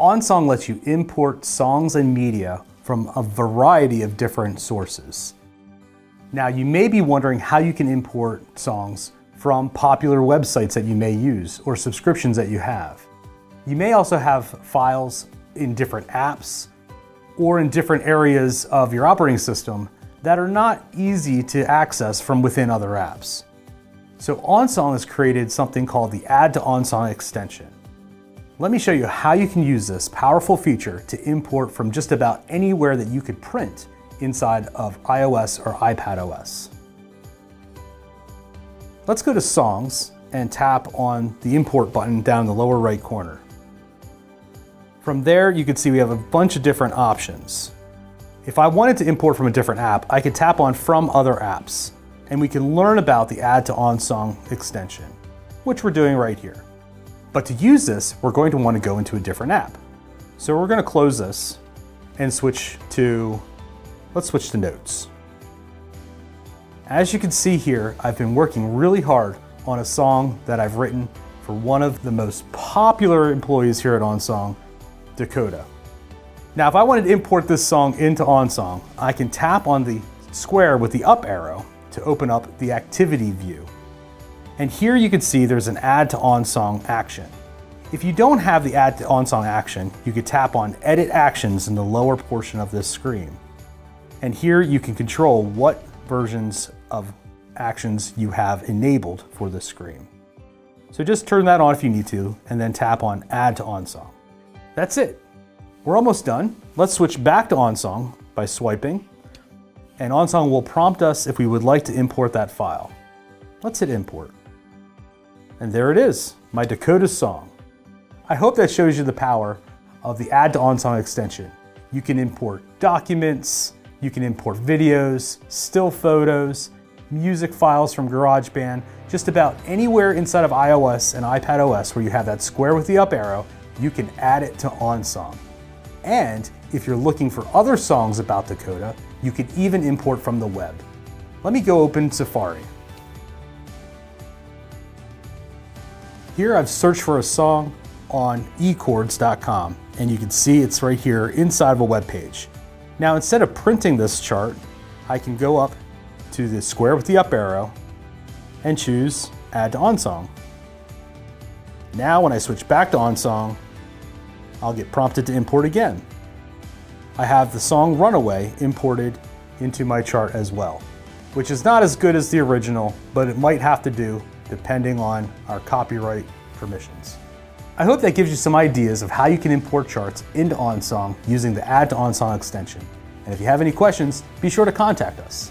OnSong lets you import songs and media from a variety of different sources. Now, you may be wondering how you can import songs from popular websites that you may use or subscriptions that you have. You may also have files in different apps or in different areas of your operating system that are not easy to access from within other apps. So OnSong has created something called the Add to OnSong extension. Let me show you how you can use this powerful feature to import from just about anywhere that you could print inside of iOS or iPadOS. Let's go to Songs and tap on the Import button down in the lower right corner. From there, you can see we have a bunch of different options. If I wanted to import from a different app, I could tap on From Other Apps, and we can learn about the Add to OnSong extension, which we're doing right here. But to use this, we're going to want to go into a different app. So we're going to close this and switch to, let's switch to Notes. As you can see here, I've been working really hard on a song that I've written for one of the most popular employees here at OnSong, Dakota. Now, if I wanted to import this song into OnSong, I can tap on the square with the up arrow to open up the activity view. And here you can see there's an add to OnSong action. If you don't have the add to OnSong action, you could tap on edit actions in the lower portion of this screen. And here you can control what versions of actions you have enabled for this screen. So just turn that on if you need to, and then tap on add to OnSong. That's it. We're almost done. Let's switch back to OnSong by swiping, and OnSong will prompt us if we would like to import that file. Let's hit import. And there it is, my Dakota song. I hope that shows you the power of the Add to OnSong extension. You can import documents, you can import videos, still photos, music files from GarageBand, just about anywhere inside of iOS and iPadOS where you have that square with the up arrow, you can add it to OnSong. And if you're looking for other songs about Dakota, you can even import from the web. Let me go open Safari. Here I've searched for a song on echords.com and you can see it's right here inside of a web page. Now instead of printing this chart, I can go up to the square with the up arrow and choose Add to OnSong. Now when I switch back to OnSong, I'll get prompted to import again. I have the song Runaway imported into my chart as well, which is not as good as the original, but it might have to do depending on our copyright permissions. I hope that gives you some ideas of how you can import charts into OnSong using the Add to OnSong extension. And if you have any questions, be sure to contact us.